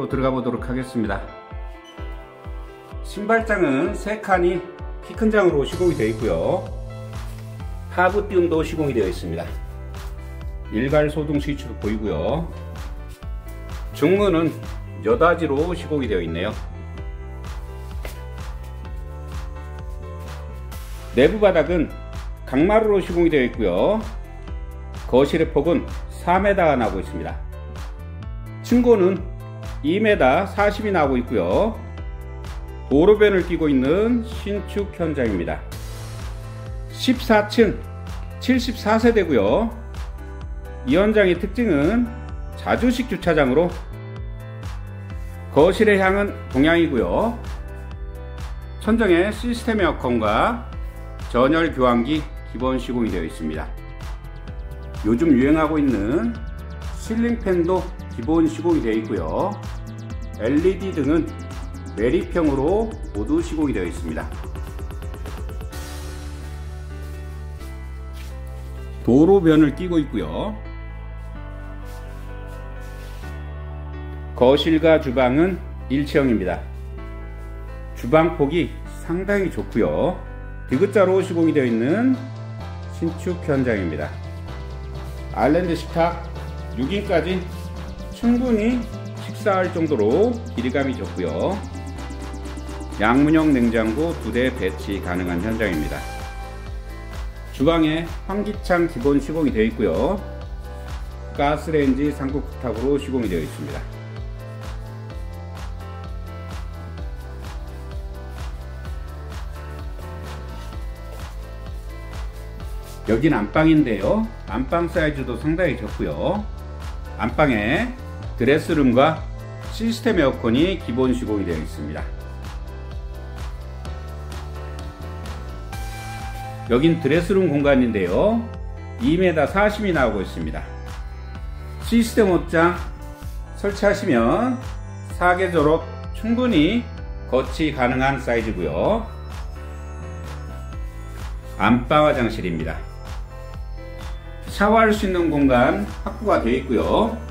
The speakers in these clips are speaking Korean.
안으로 들어가 보도록 하겠습니다. 신발장은 3칸이 키 큰 장으로 시공이 되어 있고요. 하부 띄움도 시공이 되어 있습니다. 일괄 소등 스위치로 보이고요. 중문은 여다지로 시공이 되어 있네요. 내부 바닥은 강마루로 시공이 되어 있고요. 거실의 폭은 4m가 나오고 있습니다. 층고는 2m 40이 나오고 있고요. 도로변을 끼고 있는 신축 현장입니다. 14층 74세대고요. 이 현장의 특징은 자주식 주차장으로 거실의 향은 동향이고요. 천정에 시스템 에어컨과 전열 교환기 기본 시공이 되어 있습니다. 요즘 유행하고 있는 실링팬도 기본 시공이 되어 있고요. LED 등은 매립형으로 모두 시공이 되어 있습니다. 도로변을 끼고 있고요. 거실과 주방은 일체형입니다. 주방 폭이 상당히 좋고요. 디귿자로 시공이 되어 있는 신축 현장입니다. 아일랜드 식탁 6인까지 충분히 식사할 정도로 길이감이 좋고요. 양문형 냉장고 두 대 배치 가능한 현장입니다. 주방에 환기창 기본 시공이 되어 있고요. 가스레인지 상급부탁으로 시공이 되어 있습니다. 여긴 안방인데요. 안방 사이즈도 상당히 좋고요. 안방에 드레스룸과 시스템 에어컨이 기본 시공이 되어 있습니다. 여긴 드레스룸 공간인데요. 2m 40이 나오고 있습니다. 시스템 옷장 설치하시면 사계절로 충분히 거치 가능한 사이즈고요. 안방 화장실입니다. 샤워할 수 있는 공간 확보가 되어 있고요.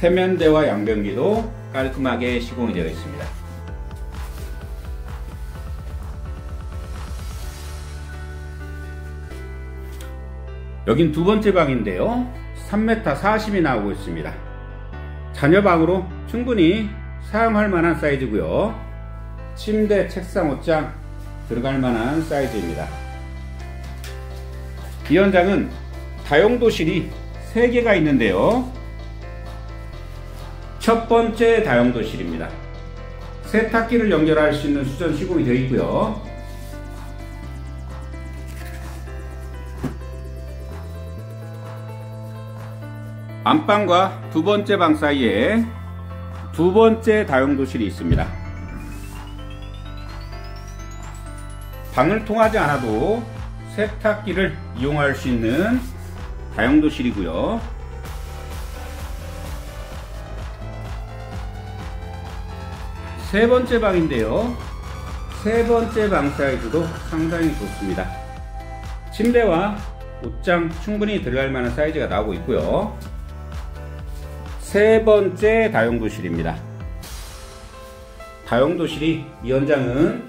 세면대와 양변기도 깔끔하게 시공이 되어 있습니다. 여긴 두 번째 방인데요. 3m 40이 나오고 있습니다. 자녀 방으로 충분히 사용할 만한 사이즈고요. 침대, 책상, 옷장 들어갈 만한 사이즈입니다. 이 현장은 다용도실이 3개가 있는데요. 첫 번째 다용도실입니다. 세탁기를 연결할 수 있는 수전 시공이 되어 있고요. 안방과 두 번째 방 사이에 두 번째 다용도실이 있습니다. 방을 통하지 않아도 세탁기를 이용할 수 있는 다용도실이고요. 세 번째 방인데요. 세 번째 방 사이즈도 상당히 좋습니다. 침대와 옷장 충분히 들어갈 만한 사이즈가 나오고 있고요. 세 번째 다용도실입니다. 다용도실이 이 현장은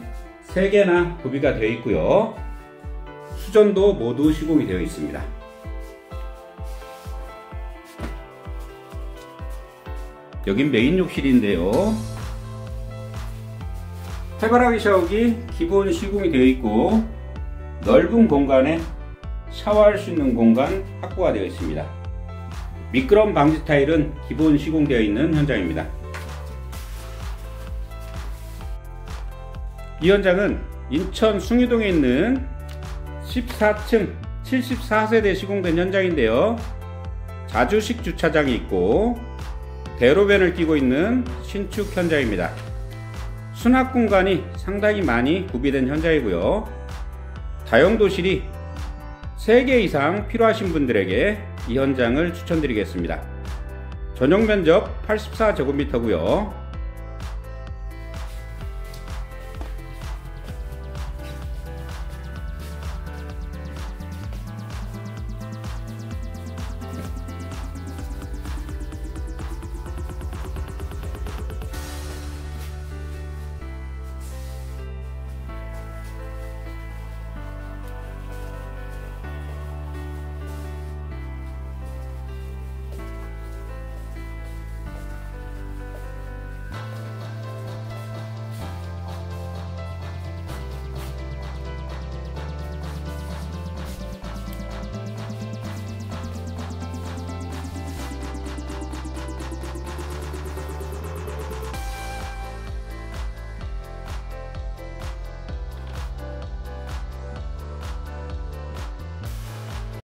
3개나 구비가 되어 있고요. 수전도 모두 시공이 되어 있습니다. 여긴 메인 욕실인데요. 해바라기 샤워기 기본 시공이 되어 있고 넓은 공간에 샤워할 수 있는 공간 확보가 되어 있습니다. 미끄럼 방지 타일은 기본 시공되어 있는 현장입니다. 이 현장은 인천 숭이동에 있는 14층 74세대 시공된 현장인데요. 자주식 주차장이 있고 대로변을 끼고 있는 신축 현장입니다. 수납 공간이 상당히 많이 구비된 현장이고요. 다용도실이 3개 이상 필요하신 분들에게 이 현장을 추천드리겠습니다. 전용 면적 84제곱미터고요.